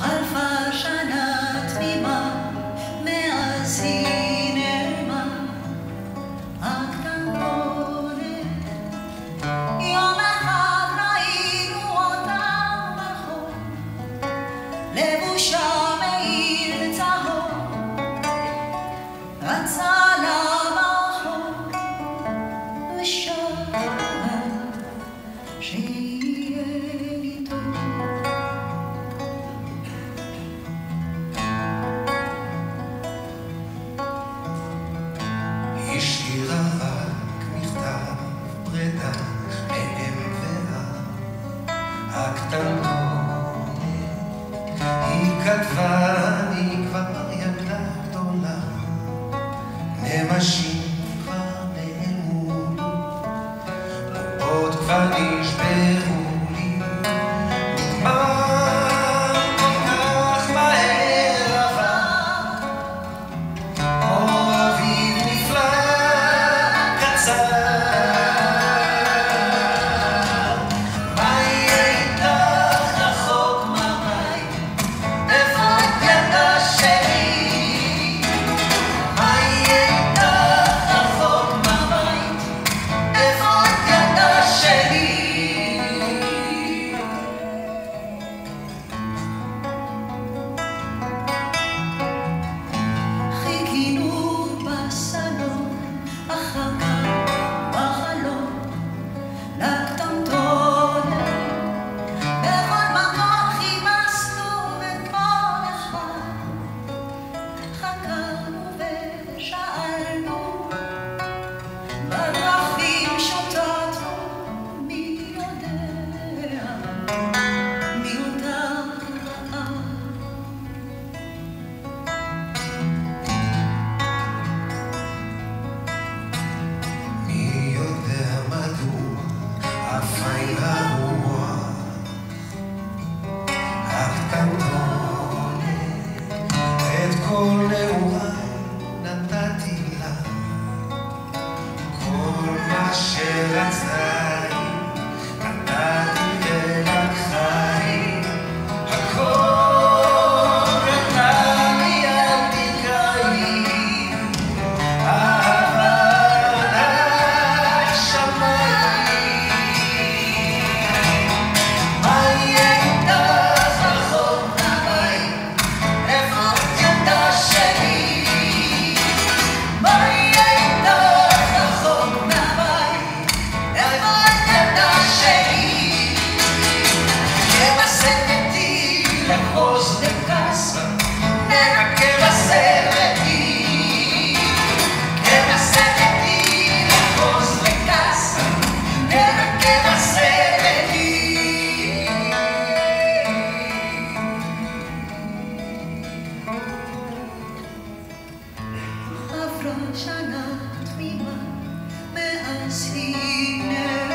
خلف شنب כבדה, הם כבר עוד כבר נשברו שנה תמימה מאז הנה.